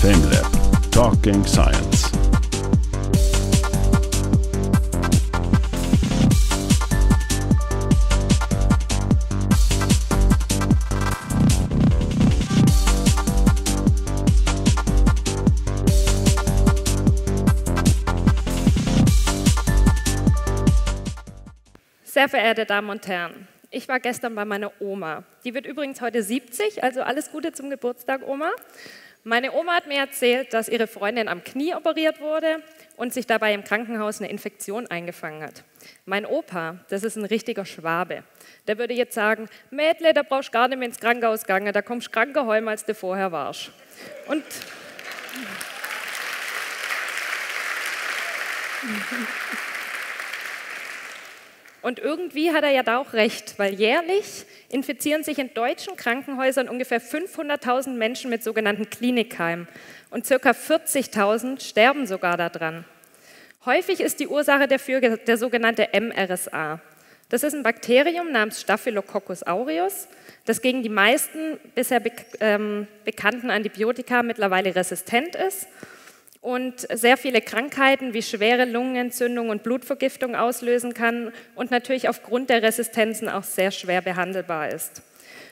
FameLab Talking Science. Sehr verehrte Damen und Herren, ich war gestern bei meiner Oma. Die wird übrigens heute 70, also alles Gute zum Geburtstag, Oma. Meine Oma hat mir erzählt, dass ihre Freundin am Knie operiert wurde und sich dabei im Krankenhaus eine Infektion eingefangen hat. Mein Opa, das ist ein richtiger Schwabe, der würde jetzt sagen, Mädle, da brauchst du gar nicht mehr ins Krankenhaus gegangen, da kommst du kranker heim, als du vorher warst. Und Und irgendwie hat er ja da auch recht, weil jährlich infizieren sich in deutschen Krankenhäusern ungefähr 500.000 Menschen mit sogenannten Klinikheimen und ca. 40.000 sterben sogar daran. Häufig ist die Ursache dafür der sogenannte MRSA. Das ist ein Bakterium namens Staphylococcus aureus, das gegen die meisten bisher be ähm, bekannten Antibiotika mittlerweile resistent ist und sehr viele Krankheiten wie schwere Lungenentzündung und Blutvergiftung auslösen kann und natürlich aufgrund der Resistenzen auch sehr schwer behandelbar ist.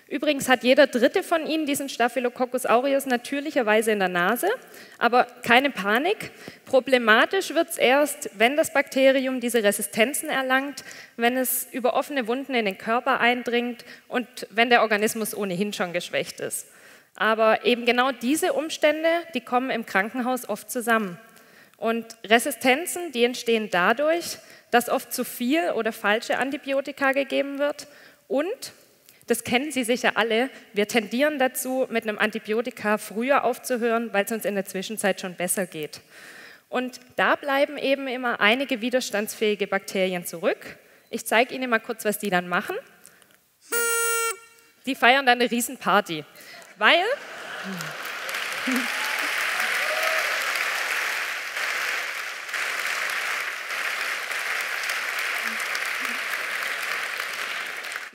Übrigens hat jeder dritte von Ihnen diesen Staphylococcus aureus natürlicherweise in der Nase, aber keine Panik. Problematisch wird es erst, wenn das Bakterium diese Resistenzen erlangt, wenn es über offene Wunden in den Körper eindringt und wenn der Organismus ohnehin schon geschwächt ist. Aber eben genau diese Umstände, die kommen im Krankenhaus oft zusammen. Und Resistenzen, die entstehen dadurch, dass oft zu viel oder falsche Antibiotika gegeben wird. Und, das kennen Sie sicher alle, wir tendieren dazu, mit einem Antibiotika früher aufzuhören, weil es uns in der Zwischenzeit schon besser geht. Und da bleiben eben immer einige widerstandsfähige Bakterien zurück. Ich zeige Ihnen mal kurz, was die dann machen. Die feiern dann eine Riesenparty. Weil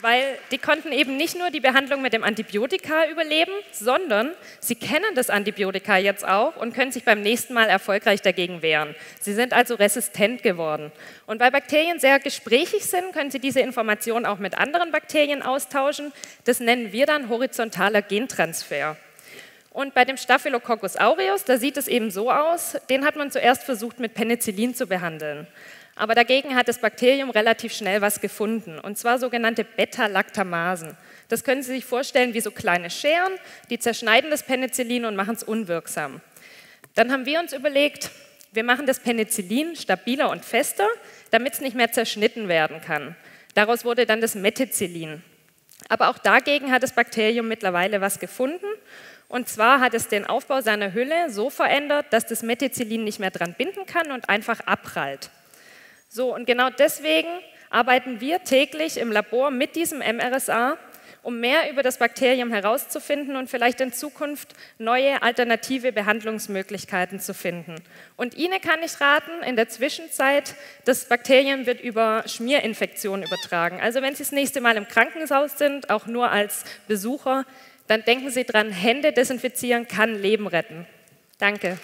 weil die konnten eben nicht nur die Behandlung mit dem Antibiotika überleben, sondern sie kennen das Antibiotika jetzt auch und können sich beim nächsten Mal erfolgreich dagegen wehren. Sie sind also resistent geworden. Und weil Bakterien sehr gesprächig sind, können sie diese Informationen auch mit anderen Bakterien austauschen. Das nennen wir dann horizontaler Gentransfer. Und bei dem Staphylococcus aureus, da sieht es eben so aus, den hat man zuerst versucht mit Penicillin zu behandeln. Aber dagegen hat das Bakterium relativ schnell was gefunden, und zwar sogenannte Beta-Lactamasen. Das können Sie sich vorstellen wie so kleine Scheren, die zerschneiden das Penicillin und machen es unwirksam. Dann haben wir uns überlegt, wir machen das Penicillin stabiler und fester, damit es nicht mehr zerschnitten werden kann. Daraus wurde dann das Methicillin. Aber auch dagegen hat das Bakterium mittlerweile was gefunden. Und zwar hat es den Aufbau seiner Hülle so verändert, dass das Methicillin nicht mehr dran binden kann und einfach abprallt. So, und genau deswegen arbeiten wir täglich im Labor mit diesem MRSA, um mehr über das Bakterium herauszufinden und vielleicht in Zukunft neue alternative Behandlungsmöglichkeiten zu finden. Und Ihnen kann ich raten, in der Zwischenzeit, das Bakterium wird über Schmierinfektionen übertragen. Also wenn Sie das nächste Mal im Krankenhaus sind, auch nur als Besucher, dann denken Sie dran, Hände desinfizieren kann Leben retten. Danke.